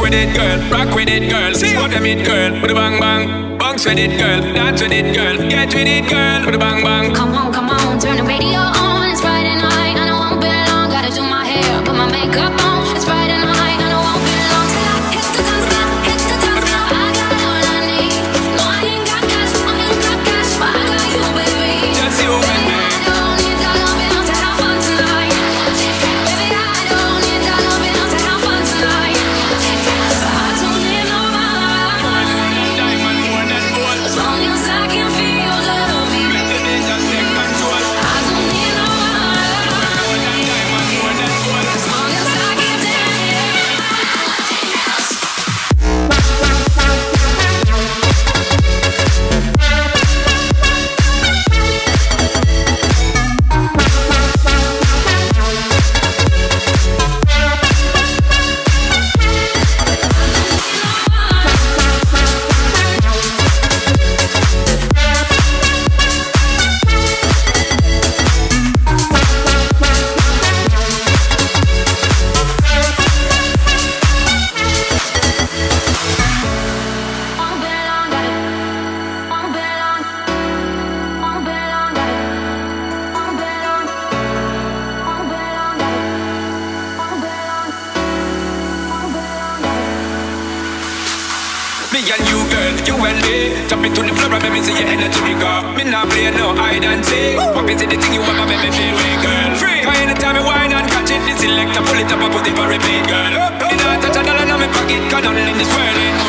Rock with it, girl. Rock with it, girl. See what them it, girl. With a bang bang. Bounce with it, girl. Dance with it, girl. Get with it, girl. With a bang bang. Come on, come on, turn the radio Me and you, girl, you and me Jump into the floor and make me see your energy, girl Me not play no hide and seek. What is it, the thing you want, make me feel way, girl. Free, cause anytime me wine and catch it The selector pull it up and put it for repeat, girl. Me not touch a dollar in my pocket Cause nothing in this world ain't